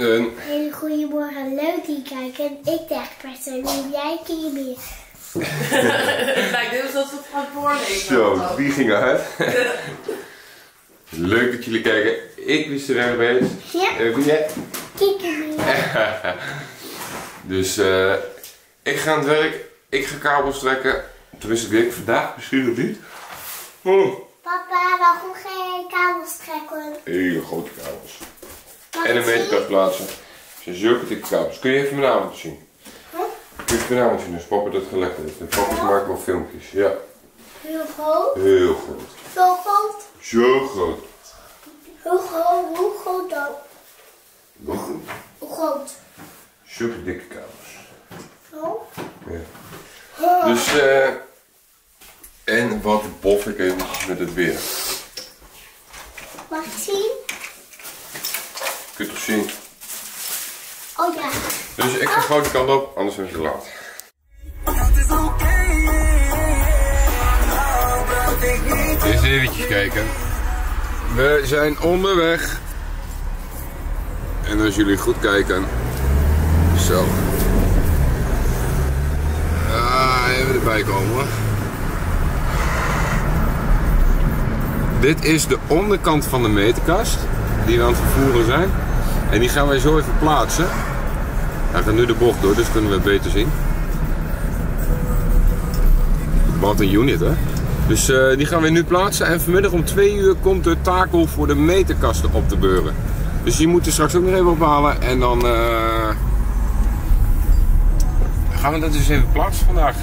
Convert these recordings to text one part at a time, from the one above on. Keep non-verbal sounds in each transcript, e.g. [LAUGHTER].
Een... Hele goede morgen, leuk die kijken. Ik dacht persoonlijk, jij meer. Het lijkt net alsof we het gaan voorlezen. Zo, die ging uit. [LAUGHS] Leuk dat jullie kijken. Ik wist er weer bij. Ja, Uh, wie jij? meer. [LAUGHS] Dus eh, ik ga aan het werk. Ik ga kabels trekken. Tenminste, ik weet vandaag misschien nog niet. Oh, Papa, waarom ga jij kabels trekken? hele grote kabels. En een zien? meterkast plaatsen. Zijn zulke dikke kabels. Kun je even vanavond zien? Huh? Kun je vanavond zien als papa dat gelegd heeft. En papa maakt wel filmpjes. Ja, Heel groot. heel groot. Zo groot. Zo groot. Hoe groot, hoe groot dan? Wel goed. Hoe groot? Zulke dikke kabels. Zo? Ja. Dus, eh. en wat bof ik eventjes met het weer. Mag ik zien? Kun je toch zien? Oh ja. Dus ik ga gewoon de kant op, anders is het te laat. Eens eventjes kijken. We zijn onderweg. En als jullie goed kijken. Zo. Ah, even erbij komen hoor. Dit is de onderkant van de meterkast. Die we aan het vervoeren zijn. En die gaan wij zo even plaatsen. Hij gaat nu de bocht door, dus kunnen we het beter zien. Wat een unit, hè? Dus eh, die gaan we nu plaatsen. En vanmiddag om twee uur komt de takel voor de meterkasten op te beuren. Dus die moeten straks ook nog even ophalen. En dan eh, gaan we dat dus even plaatsen vandaag.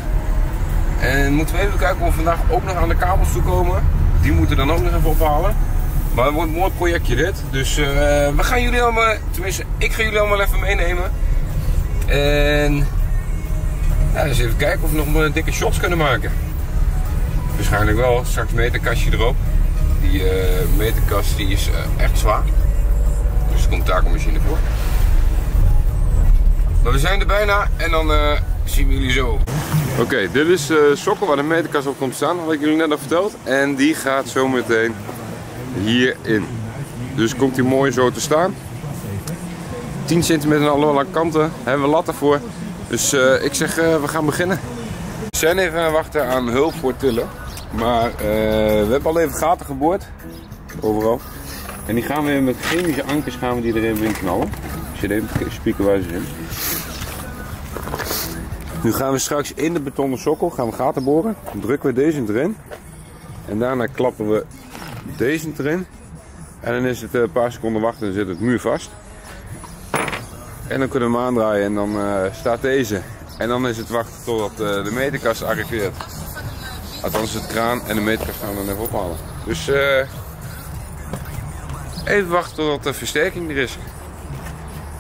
En moeten we even kijken of we vandaag ook nog aan de kabels toe komen. Die moeten dan ook nog even ophalen. Maar het wordt een mooi projectje dit. Dus eh, we gaan jullie allemaal, tenminste ik ga jullie allemaal even meenemen. En ja, eens even kijken of we nog maar dikke shots kunnen maken. Waarschijnlijk wel, straks meterkastje erop. Die eh, meterkast die is eh, echt zwaar. Dus er komt takelmachine voor. Maar we zijn er bijna en dan zien we jullie zo. Oké, dit is de sokkel waar de meterkast op komt staan, had ik jullie net al verteld. En die gaat zo meteen hierin. Dus komt hij mooi zo te staan. 10 centimeter aan alle kanten hebben we latten voor. Dus eh, ik zeg, eh, we gaan beginnen. We zijn even aan wachten aan hulp voor tillen. Maar eh, we hebben al even gaten geboord. Overal. En die gaan we met chemische ankers gaan we die er even in knallen. Als je even spieken waar ze. Nu gaan we straks in de betonnen sokkel gaan we gaten boren. Dan drukken we deze erin. En daarna klappen we deze erin. En dan is het eh, een paar seconden wachten en zit het muur vast. En dan kunnen we hem aandraaien en dan eh, staat deze. En dan is het wachten totdat eh, de meterkast arriveert. Althans het kraan en de meterkast gaan we dan even ophalen. Dus eh, even wachten totdat de versterking er is.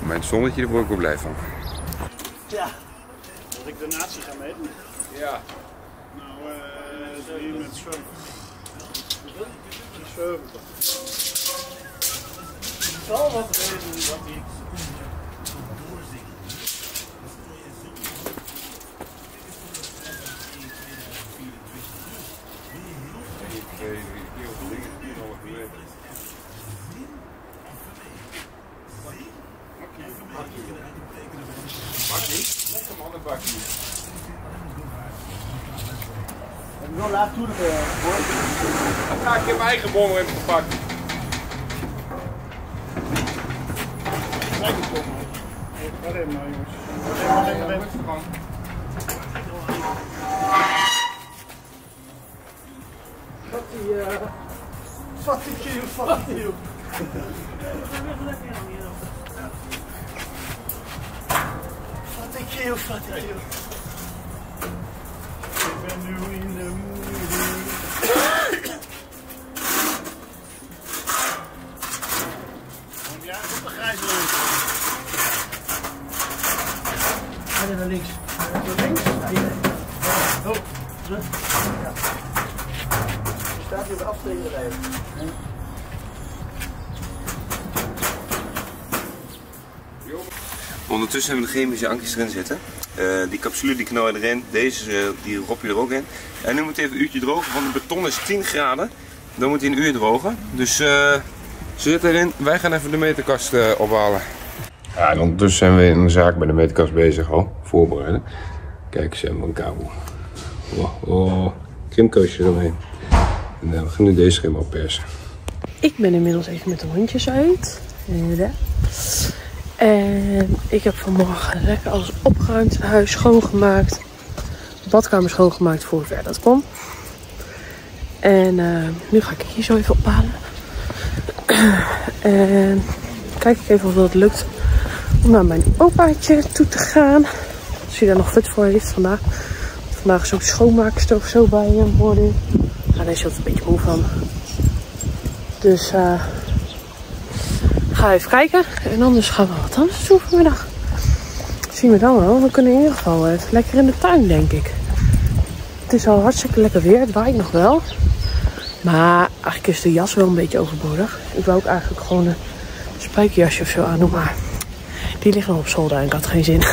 Mijn zonnetje, daar word ik wel blij van. Ja. Dat ik de natie ga meten. Ja. Nou, eh, drie met 7. 70. Het zal wat wezen dat hij. Heb je wel laat toe ik heb mijn eigen bom even gepakt. Kijk eens op. Ga even maar jongens. Ga even weg. Wat die, eh. Wat die kiel, wat die kiel. Wat die kiel, wat die kiel. Ik ben nu in de moeder. Kom jij op de grijze leuke? Ga naar links. Naar links? Ja, hier. Oh, terug. Ja. Je staat hier op de afstelling rijden. Ondertussen hebben we de chemische ankers erin zitten. Eh, die capsule die knal je erin, deze eh, die rop je er ook in. En nu moet hij even een uurtje drogen, want de beton is 10 graden. Dan moet hij een uur drogen. Dus eh ze zitten erin, wij gaan even de meterkast eh, ophalen. Ja, en ondertussen zijn we in een zaak bij de meterkast bezig al. Voorbereiden. Kijk, ze hebben een kabel. Oh, oh krimkoosje eromheen. En we gaan nu deze op persen. Ik ben inmiddels even met de hondjes uit. Ja. En ik heb vanmorgen lekker alles opgeruimd. Huis schoongemaakt. Badkamer schoongemaakt voor ver dat kon. En eh, nu ga ik hier zo even ophalen. en kijk ik even of het lukt om naar mijn opaatje toe te gaan. Als hij daar nog fit voor heeft vandaag. Vandaag is ook schoonmaakster zo bij hem worden. Daar is altijd een beetje moe van. Dus uh, ga even kijken. En anders gaan we wat anders doen vanmiddag. Zien we dan wel. We kunnen in ieder geval even lekker in de tuin, denk ik. Het is al hartstikke lekker weer. Het waait nog wel. Maar eigenlijk is de jas wel een beetje overbodig. Ik wou ook eigenlijk gewoon een spijkerjasje of zo aan doen. Maar die ligt nog op zolder en ik had geen zin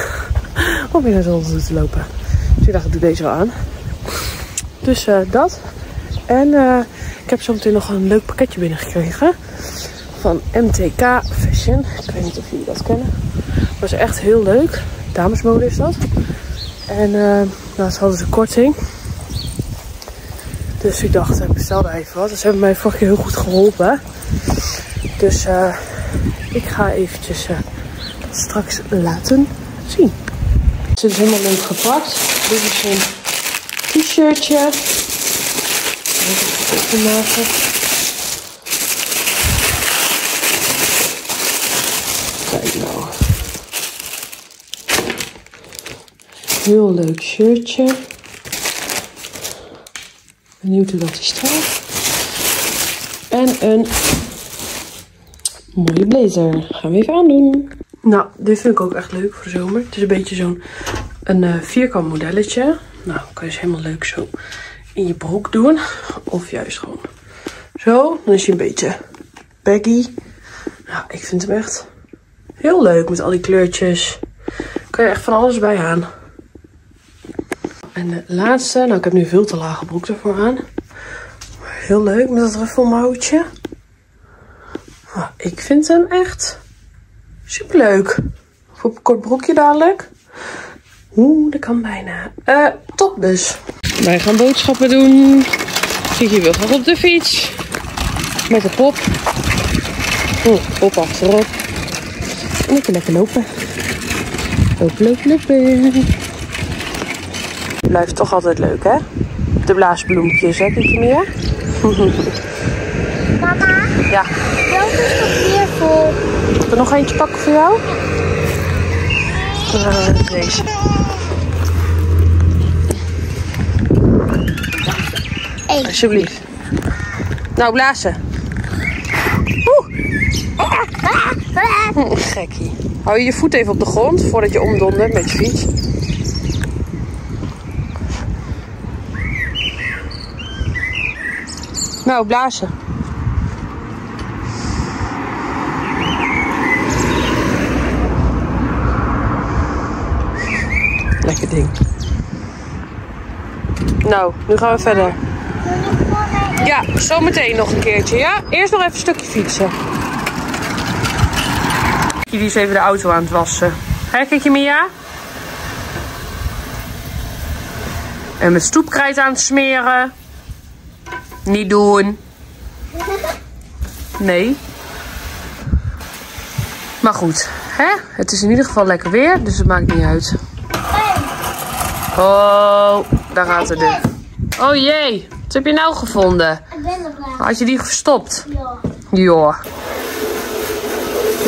[LAUGHS] om weer naar zolder te lopen. Dus ik dacht, ik doe deze wel aan. Dus uh, dat. En uh, ik heb zometeen nog een leuk pakketje binnengekregen. Van MTK Fashion. Ik weet niet of jullie dat kennen. Is echt heel leuk. Damesmode is dat. En uh, nou, ze hadden ze korting. Dus ik dacht, ik bestel daar even wat. Ze hebben mij vorige keer heel goed geholpen. Dus uh, ik ga eventjes uh, straks laten zien. Het is helemaal leuk gepakt. Dit is een t-shirtje. Even maken. Heel leuk shirtje. Benieuwd hoe dat is staat. En een mooie blazer. Gaan we even aandoen. Nou, dit vind ik ook echt leuk voor de zomer. Het is een beetje zo'n een uh, vierkant modelletje. Nou, kan je dus helemaal leuk zo in je broek doen. Of juist gewoon zo. Dan is hij een beetje baggy. Nou, ik vind hem echt heel leuk met al die kleurtjes. Kan je echt van alles bij aan. En de laatste, nou ik heb nu veel te lage broek ervoor aan. Heel leuk met dat ruffelmouwtje. Nou, ik vind hem echt super leuk. Voor een kort broekje dadelijk. Oeh, dat kan bijna. Uh, top dus. Wij gaan boodschappen doen. Kiki wil graag op de fiets. Met de pop. Oh, pop achterop. En lekker lopen. Lopen, lopen, lopen. Blijft toch altijd leuk, hè? De blaasbloempjes, hè, Kiki Mia? Mama, Ja. welke is nog weer vol? Ik er nog eentje pakken voor jou? Uh, deze. Eén. Alsjeblieft. Nou, blazen. Oeh. Gekkie. Hou je je voet even op de grond voordat je omdondert met je fiets. Nou, blazen. Lekker ding. Nou, nu gaan we verder. Ja, zometeen nog een keertje, ja? Eerst nog even een stukje fietsen. Die is even de auto aan het wassen. Hè, kijk je Mia? En met stoepkrijt aan het smeren. Niet doen. Nee. Maar goed, hè? Het is in ieder geval lekker weer, dus het maakt niet uit. Oh, daar gaat de deur. Oh jee, wat heb je nou gevonden? Ik ben klaar. Had je die verstopt? Ja. Ja.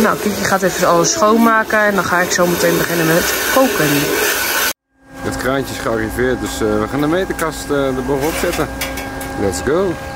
Nou, Kiki gaat even alles schoonmaken en dan ga ik zo meteen beginnen met koken. Het kraantje is gearriveerd, dus eh, we gaan de meterkast uh, er bovenop zetten. Let's go.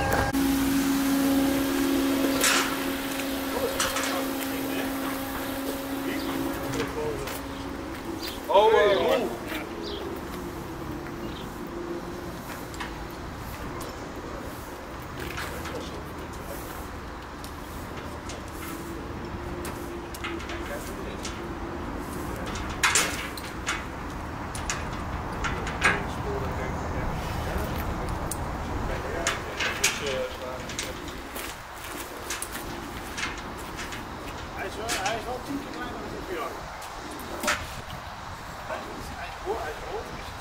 Oh.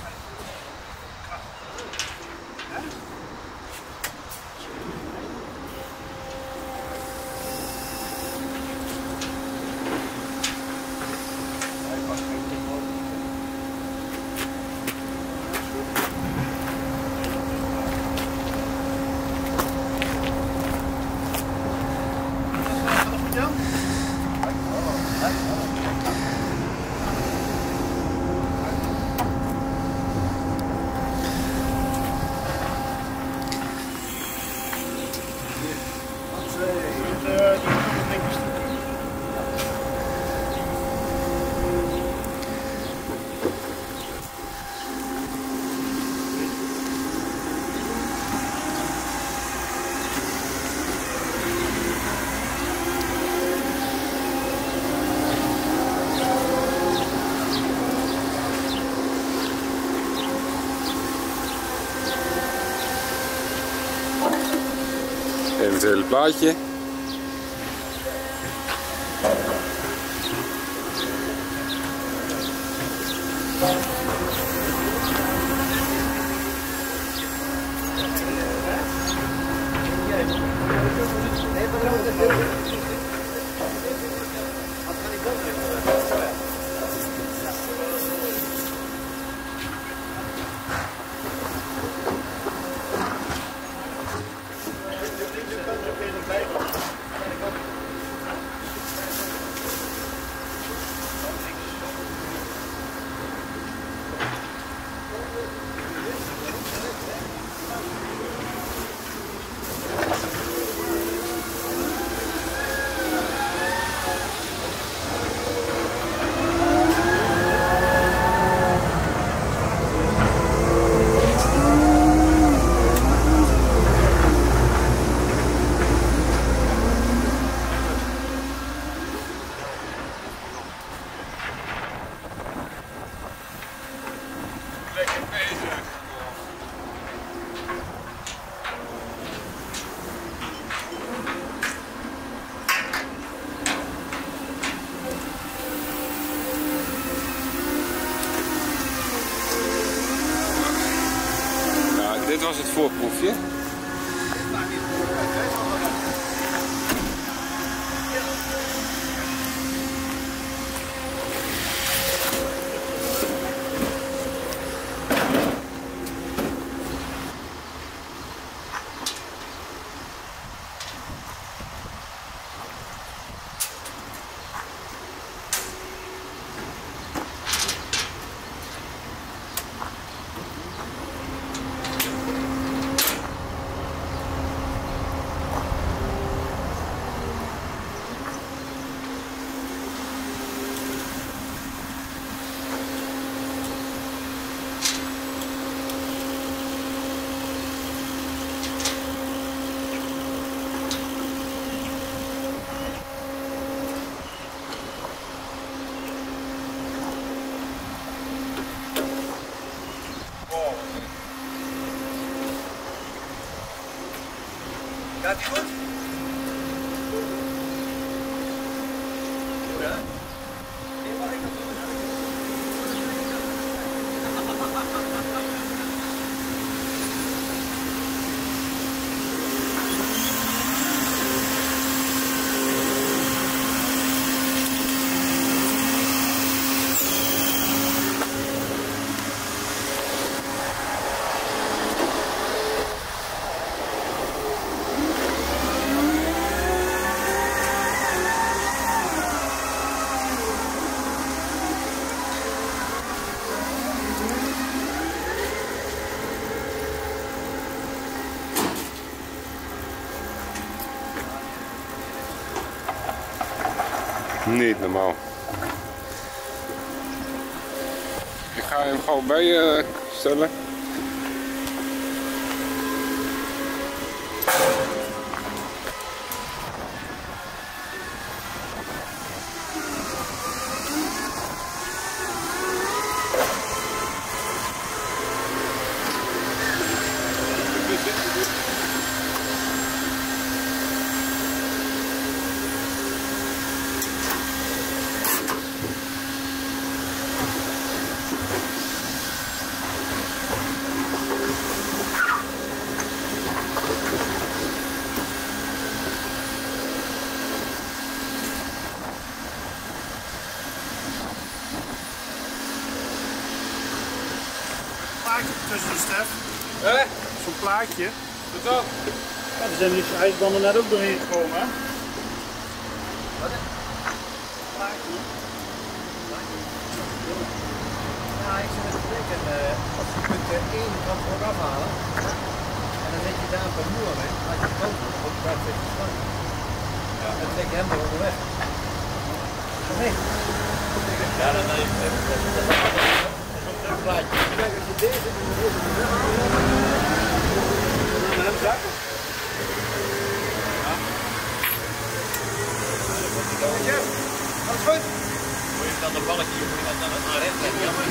Het dit was het voorproefje. Gaat die goed? Ja. mag ik dat doen? Niet normaal. Ik ga hem gewoon bij je stellen. plaatje tussen de Stef. Hé, Zo'n plaatje. wat dan? Ja, er zijn die ijsbanden net ook doorheen gekomen, hè? Wat? Plaatje. Ja, ik zit even te denken, uh, als je kunt de ene kant ook afhalen, en dan zet je daar een paar muur mee, dan laat je het boven, ook daar zit je slang. Ja. En dan trek je hem er onderweg. Nee? Ja, dan is het een plaatje. Alles goed? Moet je dan de balletje, je moet je dat dan naar rechts leggen, jammer.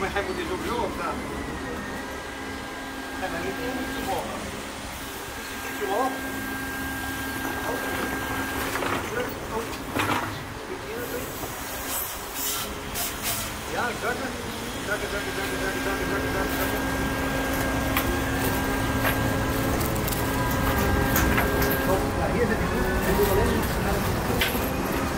Een hij moet, ook zo opstaan. En dan niet in te volgen. Zit je op? Ja, zakken. Zakken, zakken, zakken, zakken, zakken, zakken, zakken. Oh, ja, hier zit hij goed. Hij moet alleen niet aan het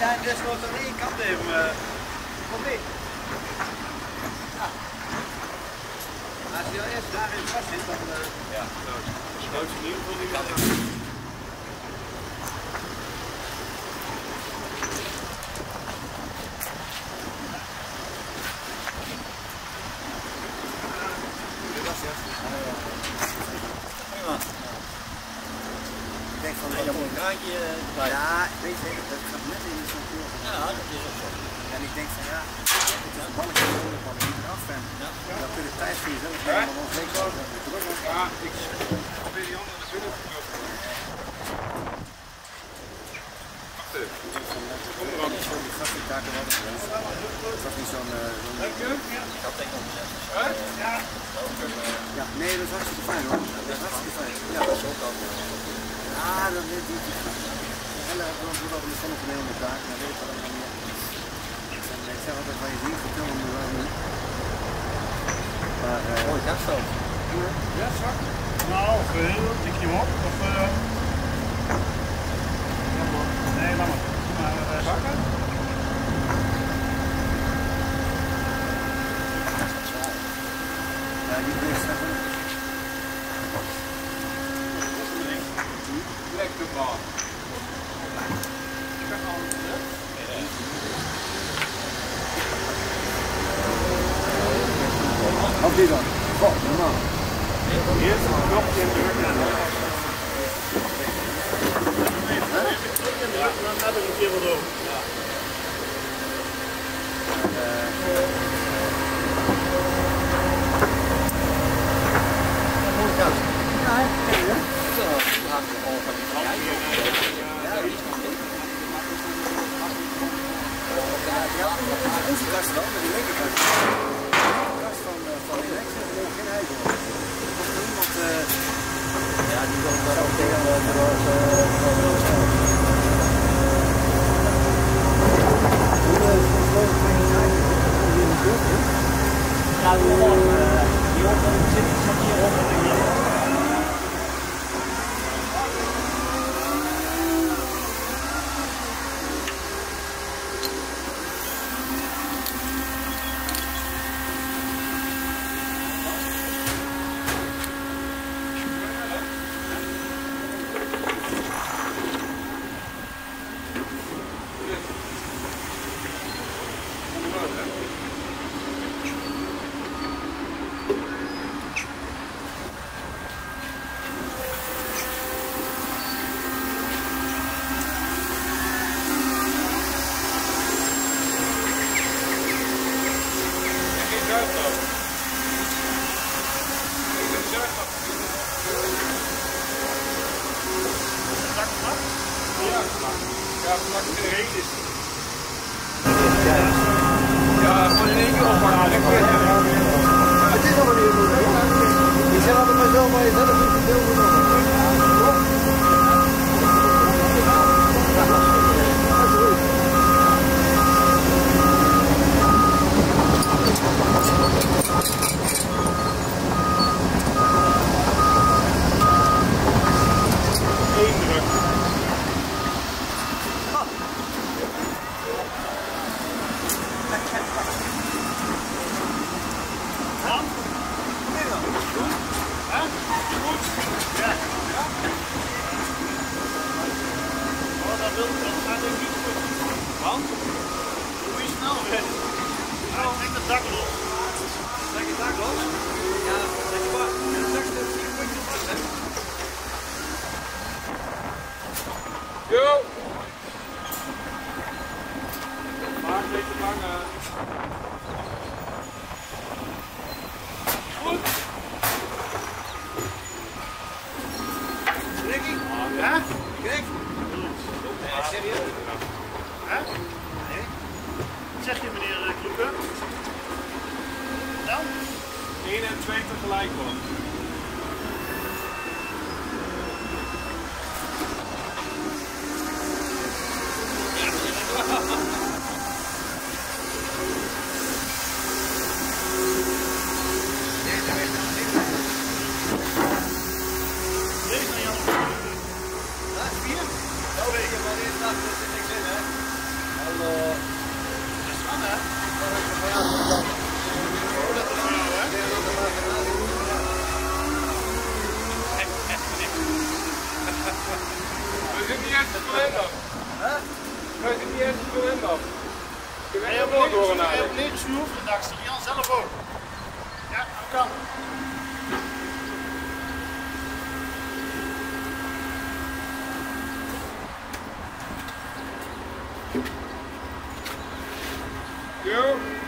Ja, en dus wordt er één kant even. eh, Kom mee. Ja. Als je eerst daarin vast zit, dan. eh, ja, nou, sloot je niet voor die kant. Ik denk van, ja, een kraantje. Ja, weet je, dat gaat net in de structuur. Ja, dat is ook zo. En ik denk van ja, het is een balletje nodig van niet eraf en dan kun je tijd voor jezelf nemen om ons leeg te houden. Ja, ik probeer die andere natuurlijk. Wacht even. Zo'n die gastenkaken hadden we. Het was niet zo'n... eh, zo'n- Ja, nee, dat is hartstikke fijn hoor. Dat is hartstikke fijn. Ja, dat is ook al. Ja, dan weet je. Dat in sommige delen met elkaar. Dan weet ik dat ik zeg je niet. Maar, gast zo. Ja. Nou, heel dik je op. Of, eh nee, laat maar. Maar zakken. Ja, weet zeggen. Lekker man. Of die dan? Goh, normaal. Eerst een knopje drukken. Ja, hangen. Goed. Ricky? Ja? Kijk. Ja, serieus? Hè? Nee. Wat zeg je meneer Kloeken? Nou? 1 en 2 tegelijk man. Valeu!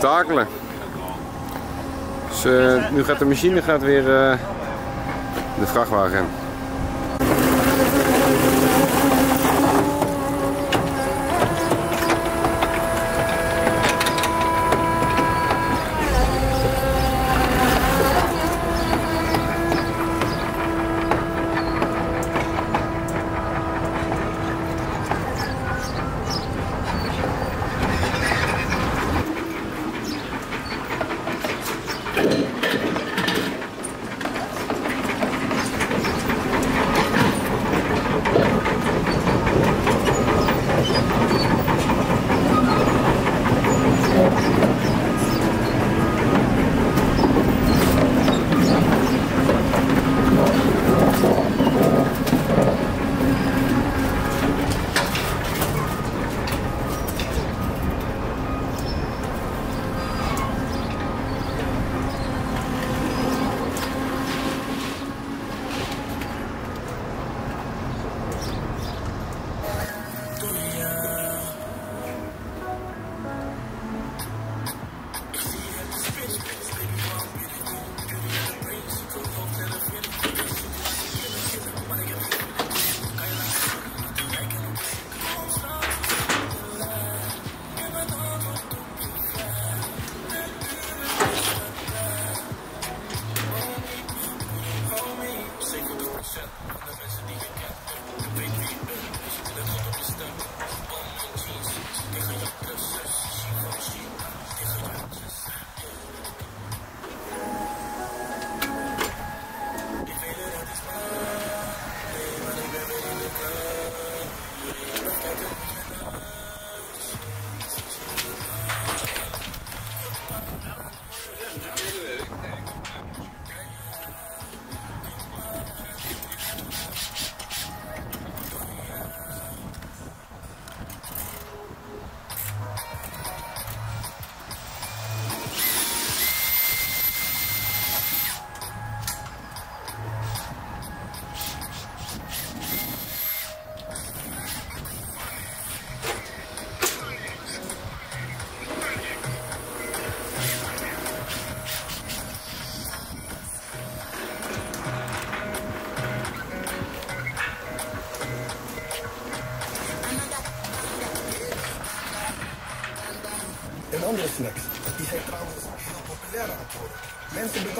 tentakelen. Dus eh, nu gaat de machine gaat weer eh, de vrachtwagen.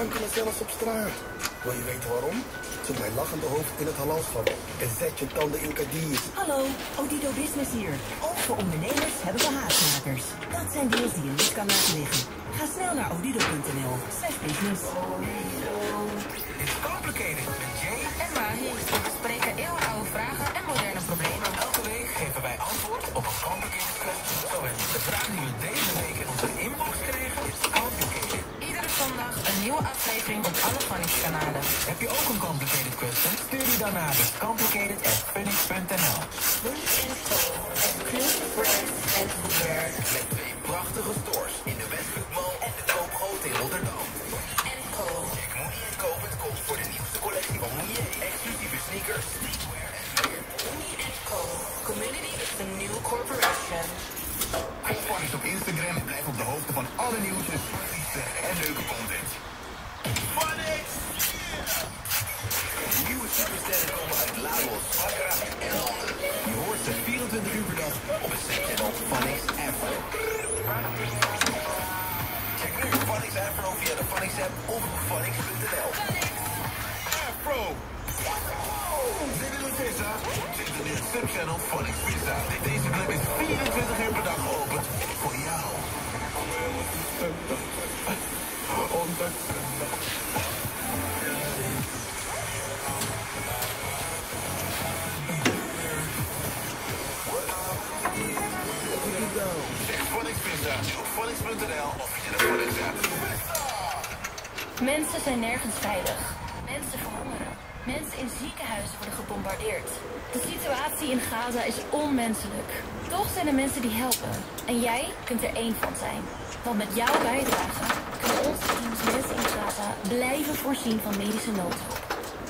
kankelen zelfs op straat. Wil je weten waarom? Zet mijn lachende hoofd in het halalschap en zet je tanden in Kadir. Hallo, Odido Business hier. Ook voor ondernemers hebben we haastmakers. Dat zijn deals die je niet kan laten liggen. Ga snel naar odido.nl. Slash business. Nieuwe aflevering op alle Phonics-kanalen. Heb je ook een complicated question? Stuur die dan naar complicated.funix.nl Met twee prachtige stores in de Westfood Mall en de Koopgoot in Rotterdam. Check Moenie Co. het komt voor de nieuwste collectie van Mounier. Exclusieve sneakers, streetwear en meer. Community is the new corporation. Volg ons op Instagram en blijf op de hoogte van alle nieuwtjes, artiesten en leuke content. Nieuwe supersterren komen uit Lagos, Accra en Londen. Je hoort ze 24 uur per dag op het channel Phonics Afro. Check nu Phonics Afro via de Phonics app of phonics.nl. Afro! In een visa? Zit in het subchannel Phonics Visa. Deze club is 24 uur per dag geopend voor jou. Check of via de. Mensen zijn nergens veilig. Mensen verhongeren. Mensen in ziekenhuizen worden gebombardeerd. De situatie in Gaza is onmenselijk. Toch zijn er mensen die helpen. En jij kunt er één van zijn. Want met jouw bijdrage kunnen onze teams mensen in Gaza blijven voorzien van medische noodhulp.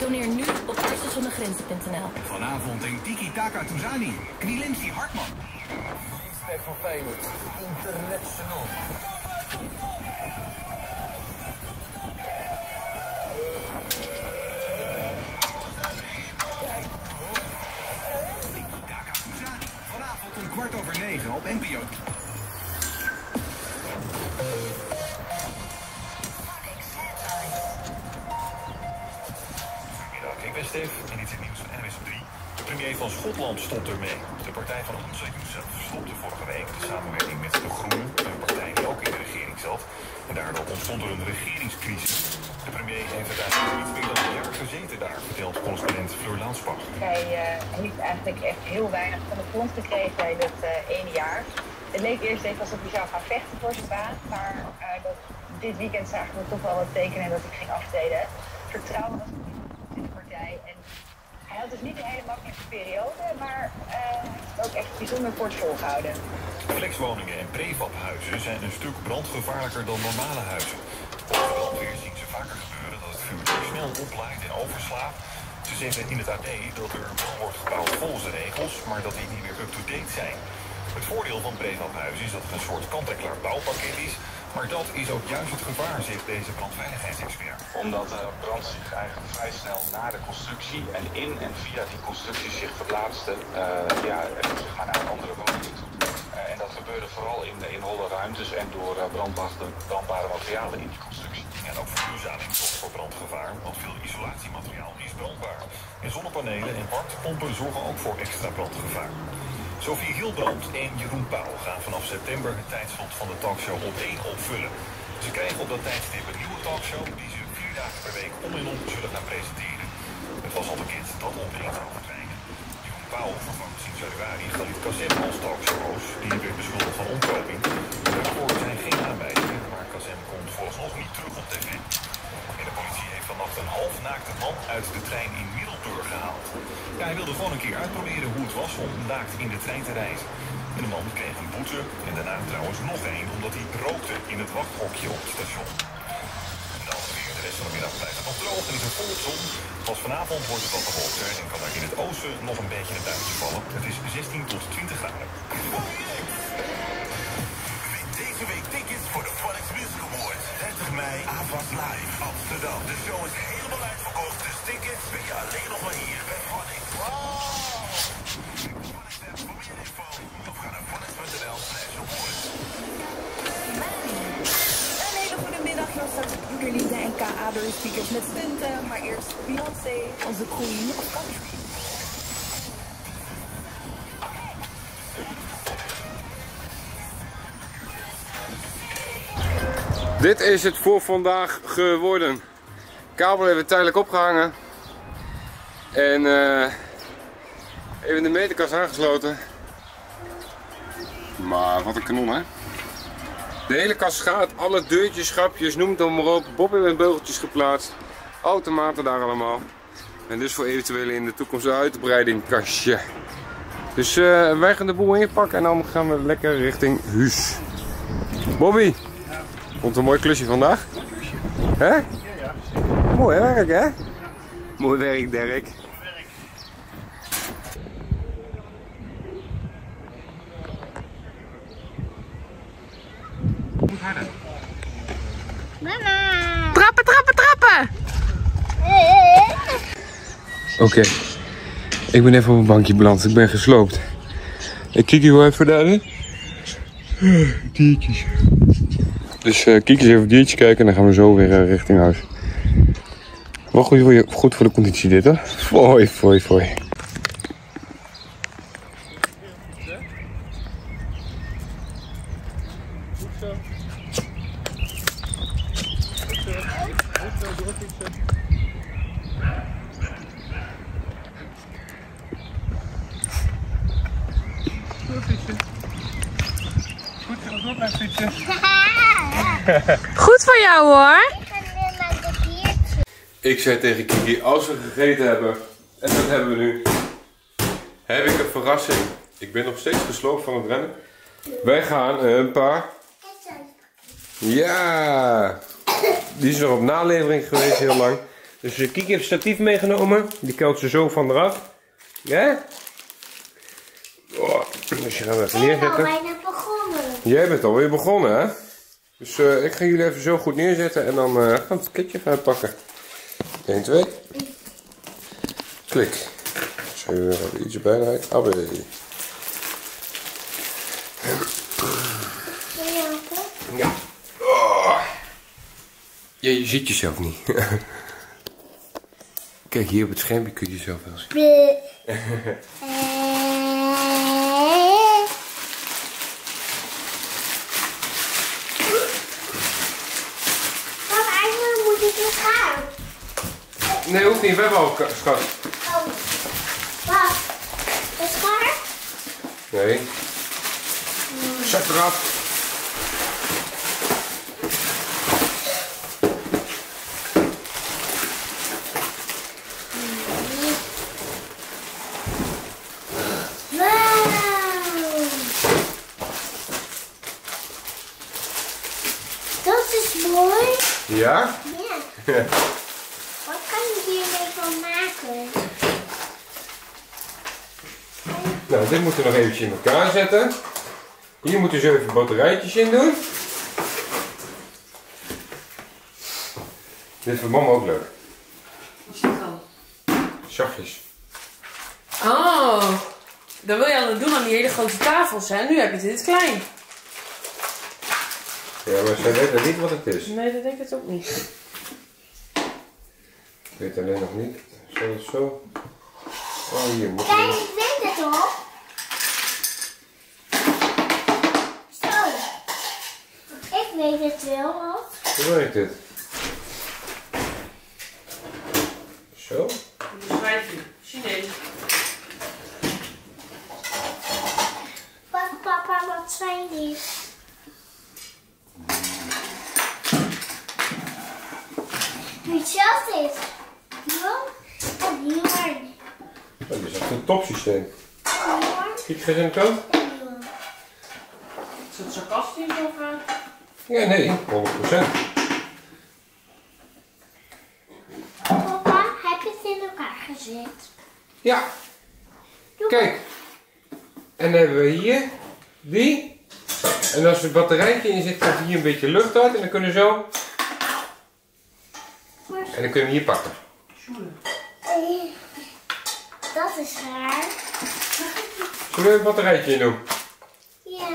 Doneer nu op artsenzonnegrenzen.nl. Vanavond in Tiki Taka. Knielinski Hartman. Respect voor Feyenoord. International. Vanavond om kwart over negen op NPO. Ik ben Stef en dit is het nieuws van NWS 3. De premier van Schotland stond ermee. De partij van onze Youssef stopte vorige week de samenwerking met de Groenen, een partij die ook in de regering zat. En daardoor ontstond er een regeringscrisis. De premier heeft uiteindelijk iets meer dan een jaar gezeten daar, vertelt correspondent Fleur Lansbach. Hij eh, heeft eigenlijk echt heel weinig van de grond gekregen in het eh, ene jaar. Het leek eerst even alsof hij zou gaan vechten voor zijn baan, maar eh, dat, dit weekend zagen we toch wel wat tekenen dat hij ging aftreden. Vertrouwen was niet in de partij en hij had dus niet een hele makkelijke periode, maar eh, het ook echt bijzonder kort volgehouden. Flexwoningen en prefabhuizen zijn een stuk brandgevaarlijker dan normale huizen. Brandweer zien ze vaker gebeuren dat het vuur snel oplaait en overslaat. Ze zeggen in het AD dat er wordt gebouwd volgens de regels, maar dat die niet meer up-to-date zijn. Het voordeel van prefabhuizen is dat het een soort kant-en-klaar bouwpakket is, maar dat is ook juist het gevaar, zegt deze brandveiligheidsexpert. Omdat de brand zich eigenlijk vrij snel na de constructie en in en via die constructie zich verplaatste, eh, ja, en zich gaan naar andere woningen toe. Eh, en dat gebeurde vooral in, in holle ruimtes en door uh, brandbare, brandbare materialen in die constructie. En ook verduurzaming zorgt voor brandgevaar, want veel isolatiemateriaal is brandbaar. En zonnepanelen en warmtepompen zorgen ook voor extra brandgevaar. Sophie Hilbrand en Jeroen Pauw gaan vanaf september het tijdslot van de talkshow op 1 opvullen. Ze krijgen op dat tijdstip een nieuwe talkshow die ze vier dagen per week om en om zullen gaan presenteren. Het was al bekend dat op 1 zou. Jeroen Pauw vervangt sinds januari Galit Kazem als talkshow-host. Die werd beschuldigd van omkoping. Daarvoor zijn geen aanwijzingen, maar Kazem komt vooralsnog niet terug op tv. En de politie heeft vannacht een halfnaakte man uit de trein in Ja, hij wilde gewoon een keer uitproberen hoe het was om naakt in de trein te reizen. En de man kreeg een boete en daarna trouwens nog één omdat hij rookte in het wachthokje op het station. En dan weer de rest van de middag blijft het nog droog en is er volop zon. Pas vanavond wordt het wat bewolkter en kan er in het oosten nog een beetje een buitje vallen. Het is 16 tot 20 graden. Live, Amsterdam. De show is helemaal uitverkocht, dus tickets ben je alleen nog maar hier bij. Phonics app voor meer info of ga naar slash. Een hele goede middag, Josser, Juderlinde en K. Adrie speakers met stunten, maar eerst Beyoncé, onze queen of country. Dit is het voor vandaag geworden. Kabel hebben tijdelijk opgehangen. En eh, even de meterkast aangesloten. Maar wat een kanon hè. De hele kast gaat, alle deurtjes, schapjes, noem het dan maar op. Bob heeft beugeltjes geplaatst. Automaten daar allemaal. En dus voor eventuele in de toekomst een uitbreiding kastje. Dus eh, wij gaan de boel inpakken en dan gaan we lekker richting huis. Bobby, vond het een mooi klusje vandaag? Hè? Mooi werk hè? Mooi werk Dirk. Mama. Trappen, trappen, trappen! Oké, ik ben even op een bankje beland. Ik ben gesloopt. Ik kijk hier wel even naar de diertjes. Dus eh kijk eens even diertjes kijken en dan gaan we zo weer eh, richting huis. Wel goed voor, je, goed voor de conditie dit hè? Fooi, fooi, fooi. Goed voor jou hoor. Ik zei tegen Kiki, als we gegeten hebben, en dat hebben we nu, heb ik een verrassing. Ik ben nog steeds gesloopt van het rennen. Wij gaan een paar... Ja! Die is nog op nalevering geweest heel lang. Dus eh, Kiki heeft statief meegenomen. Die kelt ze zo van eraf. Ja? Oh, dus je gaan we even Ik ben al neerzetten. bijna begonnen. Jij bent alweer begonnen, hè? Dus eh, ik ga jullie even zo goed neerzetten en dan eh, gaan we het kitje even uitpakken. 1, 2. Klik. Zo, er iets bijna. Abbe. Wil je helpen? Ja. Oh. Ja, je ziet jezelf niet. [LAUGHS] Kijk, hier op het schermpje kun je jezelf wel zien. [LAUGHS] Bleh. Eh. Papa, eigenlijk moet ik weer gaan. Nee, hoeft niet. We hebben al schat. Oh. Wat? Is het klaar? Nee. Zet eraf. Dat is mooi. Ja? Ja. [LAUGHS] Wat kan je hiermee van maken? Nou, dit moeten we nog eventjes in elkaar zetten. Hier moeten ze even batterijtjes in doen. Dit vindt mama ook leuk. Wat is dit dan? Zachtjes. Oh, dat wil je het doen aan die hele grote tafels, hè? Nu heb je dit klein. Ja, maar zij weten niet wat het is. Nee, dat denk ik het ook niet. Ik weet alleen nog niet. Zo, zo. Oh, hier moet Kijk, je... ik weet het al. Zo. Ik weet het wel al. Hoe werkt dit? Zo. Schrijf je. Chinees. Wat papa, wat zijn die? Hetzelfde is. Hier en hier. Oh, dit is echt een topsysteem. Eens in de kant. Is het sarcastisch of... eh? Ja, nee, 100%. Papa, heb je het in elkaar gezet? Ja. Kijk. En dan hebben we hier die. En als er een batterijtje in zit, komt hier een beetje lucht uit. En dan kunnen we zo. En dan kunnen we hier pakken. Eh, Dat is raar. Kun je een batterijtje in doen? Ja.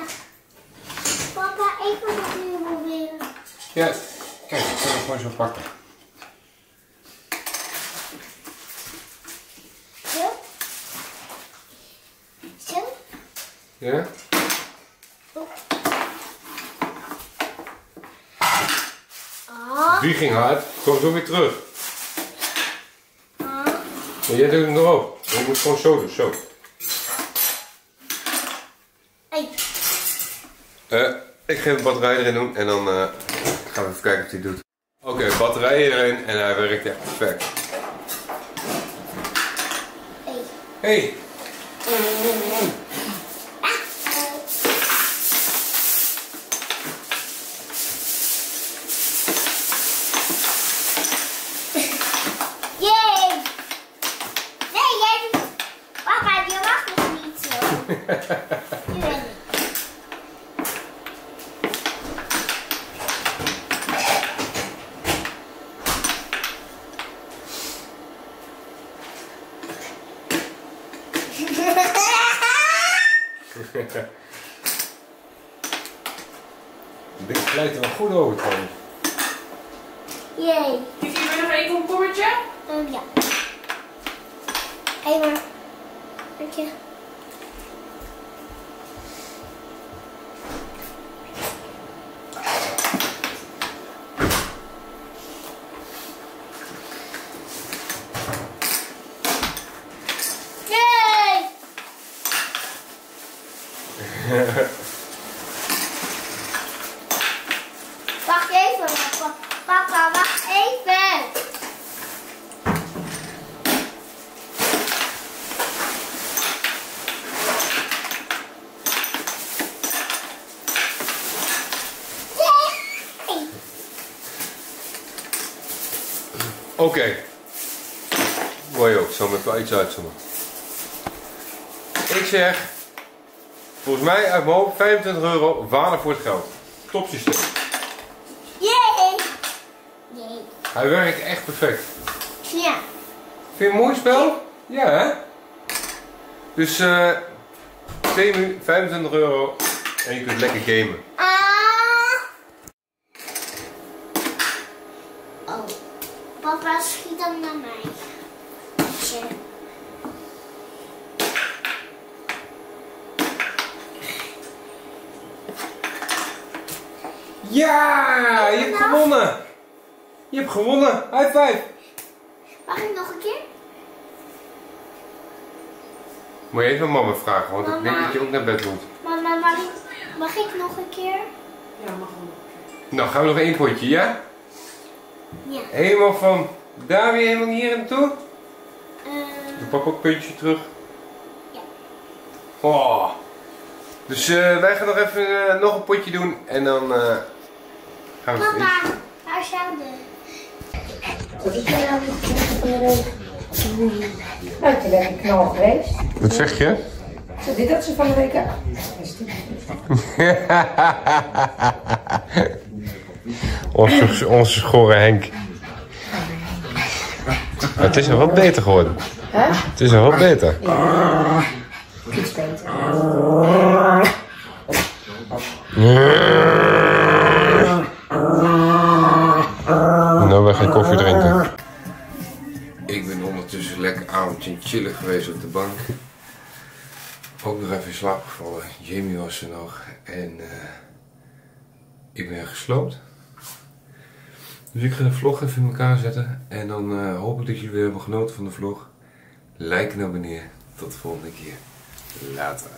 Papa, ik wil het nu proberen. Ja, kijk, ik kan het gewoon zo pakken. Zo. Zo. Ja. Ah. Die ging hard, kom zo weer terug. Ah. Jij doet hem erop. Je moet gewoon zo doen, zo. Eh, ik geef de batterij erin doen en dan eh, gaan we even kijken wat hij doet. Oké, batterij erin en hij werkt echt perfect. Hey. Yay! Nee, jij doet... Papa, je mag nog niet zo. Nu ben ik. Dit glijdt er wel goed over trouwens. Yay. Kijk, hier nog één komkommertje? Um, ja. Hé, maar. Dank je. Yay! Wacht even, papa. Papa, wacht even. Yay! Oké. Mooi ook, zal me even iets uitzoomen. Ik zeg, volgens mij uit mijn hoofd 25 euro waarde voor het geld. Top systeem. Yay! Yay. Hij werkt echt perfect. Ja. Vind je het een mooi spel? Ja hè? Dus eh 2 minuten, 25 euro en je kunt lekker gamen. Ah. Oh. Papa schiet dan naar mij. Tje. Ja, je hebt gewonnen. Je hebt gewonnen. High five. Mag ik nog een keer? Moet je even mama vragen, want ik denk dat je ook naar bed moet. Mama, mag ik, mag ik nog een keer? Ja, mag wel. Nou, gaan we nog één potje, ja? Ja. Helemaal van daar weer helemaal hier naartoe. Eh, Doe papa ook een puntje terug. Oh. Dus eh, wij gaan nog even eh, nog een potje doen en dan eh, gaan we papa, waar jouw de? Nou, toen ben ik knal geweest. Wat zeg je? Zo, dit had ze van de week uit. [LAUGHS] onze, onze schorre Henk. Maar het is nog wel beter geworden. Hè? Het is nog wel beter. Ja. Iets beter. Avondje chillen geweest op de bank. Ook nog even in slaap gevallen. Jamie was er nog. En eh, ik ben gesloopt. Dus ik ga de vlog even in elkaar zetten. En dan eh, hoop ik dat jullie weer hebben genoten van de vlog. Like en abonneer. Tot de volgende keer. Later.